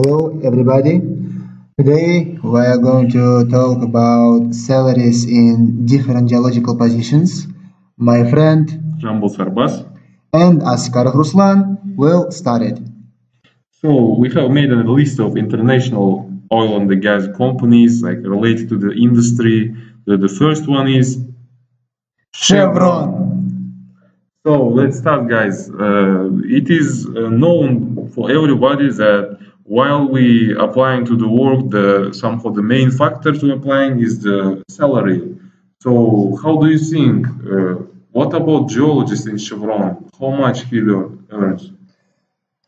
Hello, everybody. Today we are going to talk about salaries in different geological positions. My friend Zhambyl Sarbas. and Askarov Ruslan will start it. So we have made a list of international oil and the gas companies like related to the industry. The, the first one is Chevron. So let's start, guys. Uh, it is uh, known for everybody that while we applying to the work, the somehow the main factor to applying is the salary. So how do you think? Uh, what about geologists in Chevron? How much he earns?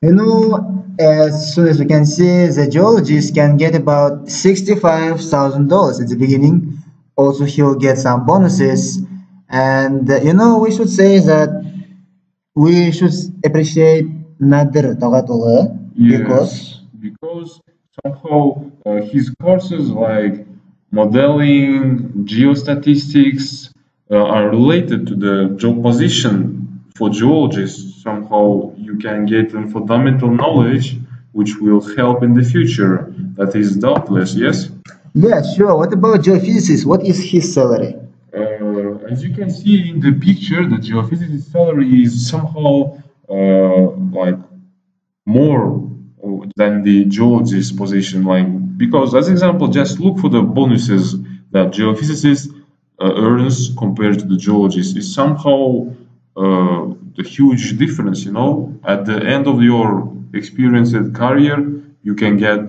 You know, as soon as we can see, the geologist can get about $65,000 at the beginning. Also, he'll get some bonuses. And, uh, you know, we should say that we should appreciate Nadir because Yes, because somehow uh, his courses like modeling, geostatistics uh, are related to the job position for geologists. Somehow you can get a fundamental knowledge which will help in the future. That is doubtless, yes? Yeah, sure. What about geophysicist? What is his salary? Uh, as you can see in the picture, the geophysicist salary is somehow uh, like more than the geologist position. Like because, as example, just look for the bonuses that geophysicist uh, earns compared to the geologist. It's somehow uh, the huge difference. You know, at the end of your experienced career, you can get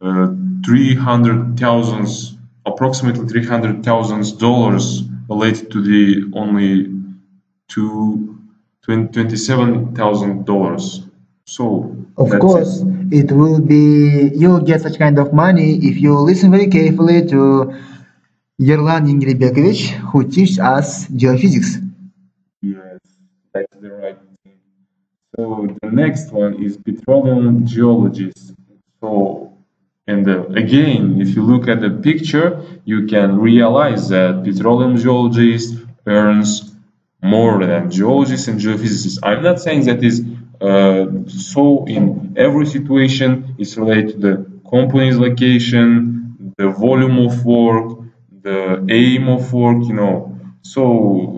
uh, three hundred thousands approximately three hundred thousand dollars related to the only to twenty-seven thousand dollars. So Of course, it. It will be, you'll get such kind of money if you listen very carefully to Yerlan Ingribekovich, who teaches us geophysics. Yes, that's the right thing. So the next one is petroleum geologists. So and uh, again, if you look at the picture, you can realize that petroleum geologists earns more than geologists and geophysicists. I'm not saying that is so in every situation. It's related to the company's location, the volume of work, the aim of work. You know. So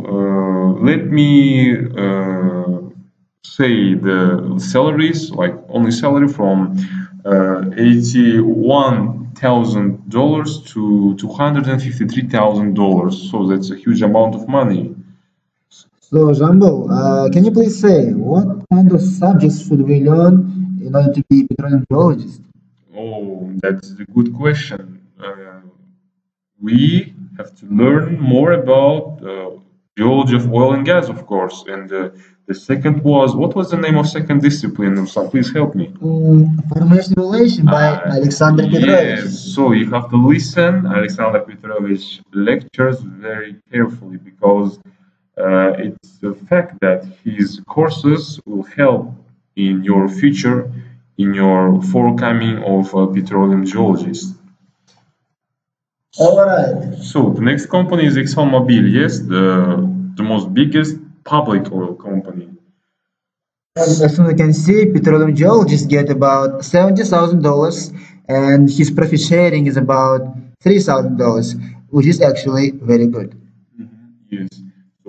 uh, let me uh, say the salaries, like only salary from uh, eighty-one thousand dollars to two hundred and fifty-three thousand dollars. So that's a huge amount of money. So, Jambo, uh, can you please say what kind of subjects should we learn in order to be petroleum geologist? Oh, that's a good question. Uh, we have to learn more about uh, geology of oil and gas, of course. And uh, the second was what was the name of second discipline? Please help me. Mm, formation evaluation by Uh, Alexander Petrovich. Yes, so you have to listen Alexander Petrovich lectures very carefully because it's a fact that his courses will help in your future, in your forthcoming of uh, petroleum geologist. All right. So the next company is ExxonMobil. Yes, the the most biggest public oil company. As soon as you can see, petroleum geologists get about seventy thousand dollars, and his profit sharing is about three thousand dollars, which is actually very good. Yes.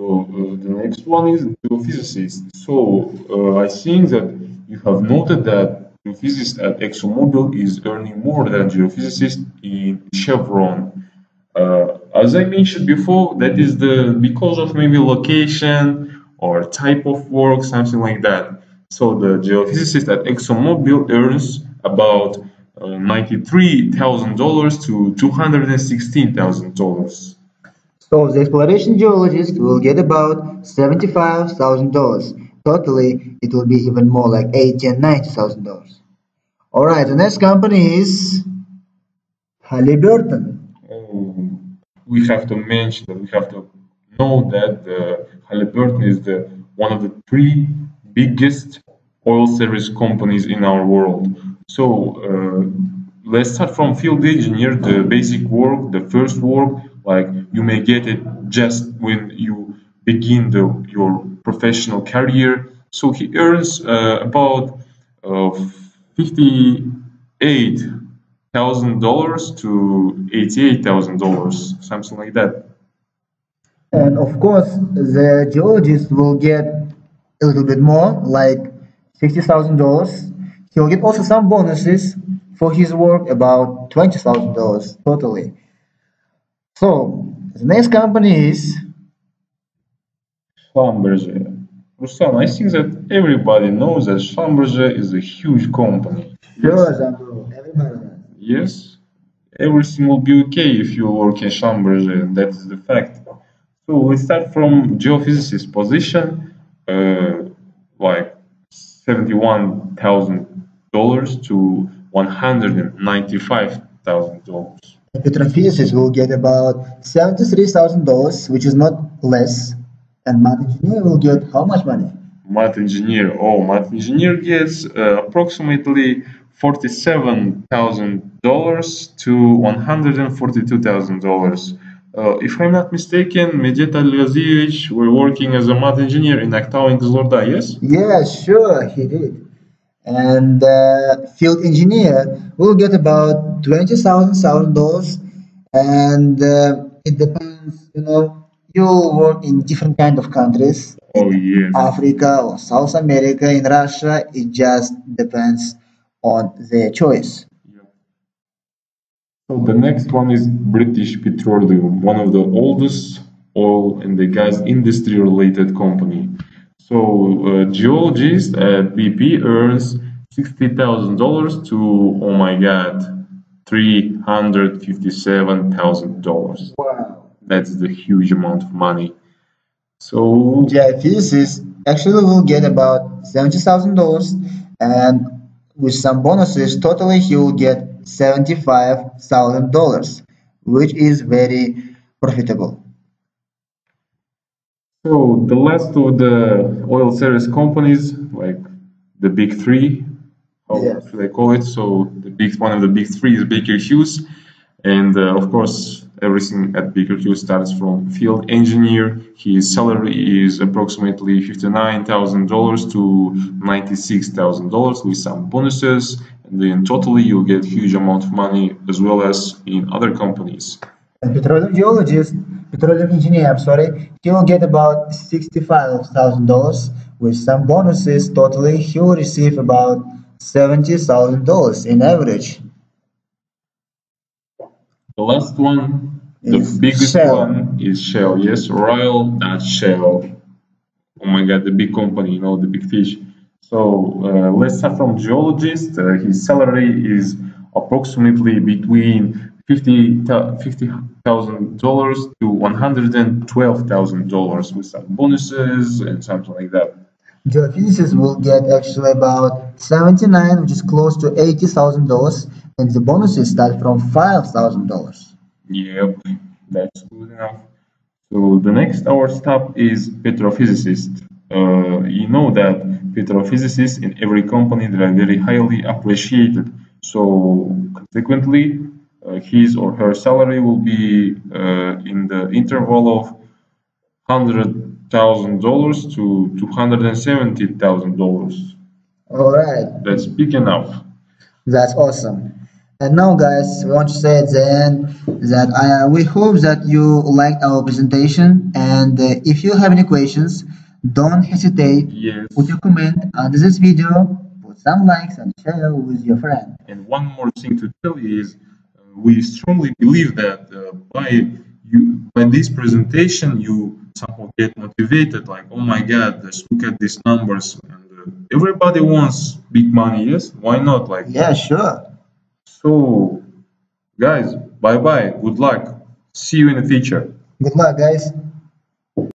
So uh, the next one is geophysicists. So uh, I think that you have noted that geophysicist at ExxonMobil is earning more than geophysicist in Chevron. Uh, as I mentioned before, that is the because of maybe location or type of work, something like that. So the geophysicist at ExxonMobil earns about uh, $93,000 to $216,000. So the exploration geologist will get about seventy-five thousand dollars. Totally, it will be even more like eighty and ninety thousand dollars. All right, the next company is Halliburton. Oh, we have to mention that we have to know that the Halliburton is the one of the three biggest oil service companies in our world. So uh, let's start from field engineer, the basic work, the first work, like you may get it just when you begin the, your professional career. So he earns uh, about uh, 50 eight thousand dollars to eighty-eight thousand dollars, something like that. And of course, the geologist will get a little bit more, like sixty thousand dollars. He'll get also some bonuses for his work, about twenty thousand dollars totally. So the next company is Schlumberger. Ruslan, I think that everybody knows that Schlumberger is a huge company. Yes. everybody. Yes, everything will be okay if you work in Schlumberger, that is the fact. So we start from geophysicist position, uh, like $71,000 to $195,000 if will get about $73,000, which is not less. And mud engineer will get how much money? Mud engineer, oh, mud engineer gets uh, approximately $47,000 to $142,000. Uh, if I'm not mistaken, Medjet Aliazievich were working as a mud engineer in Aktau in Kyzylorda, yes? Yeah, sure, he did. And uh, field engineer will get about twenty thousand thousand dollars, and uh, it depends. You know, you'll work in different kind of countries, Oh, yes. Africa or South America, in Russia. It just depends on their choice. So the next one is British Petroleum, one of the oldest oil and the gas industry related company. So a geologist at BP earns sixty thousand dollars to oh my god, three hundred fifty-seven thousand dollars. Wow. That's the huge amount of money. So Geophysicist actually will get about seventy thousand dollars, and with some bonuses, totally he will get seventy-five thousand dollars, which is very profitable. So the last of the oil service companies, like the big three, how Yeah. should I call it? So the big one of the big three is Baker Hughes, and uh, of course everything at Baker Hughes starts from field engineer. His salary is approximately fifty-nine thousand dollars to ninety-six thousand dollars with some bonuses, and then totally you'll get huge amount of money as well as in other companies. And petroleum geologist, petroleum engineer, I'm sorry, he will get about sixty-five thousand dollars with some bonuses. Totally, he will receive about seventy thousand dollars in average. The last one, the Is biggest Shell. one is Shell. Yes, Royal Dutch Shell. Oh my God, the big company, you know, the big fish. So uh, let's start from geologist. Uh, his salary is approximately between fifty thousand dollars to one hundred and twelve thousand dollars with some bonuses and something like that. Geophysicists will get actually about seventy-nine, which is close to eighty thousand dollars, and the bonuses start from five thousand dollars. Yep, that's good enough. So the next our stop is petrophysicist. Uh, you know that petrophysicists in every company they are very highly appreciated. So consequently, his or her salary will be uh, in the interval of hundred thousand dollars to two hundred and seventy thousand dollars. All right, That's big enough. That's awesome. And now, guys, we want to say at the end that I, uh, we hope that you liked our presentation. And uh, if you have any questions, don't hesitate. Yes. Put your comment under this video, put some likes, and share with your friend. And one more thing to tell you is, we strongly believe that uh, by you by this presentation you somehow get motivated. Like, oh my God, just look at these numbers. And uh, everybody wants big money. Yes, why not? Like, Yeah, sure. so, guys, bye bye. Good luck. See you in the future. Good luck, guys.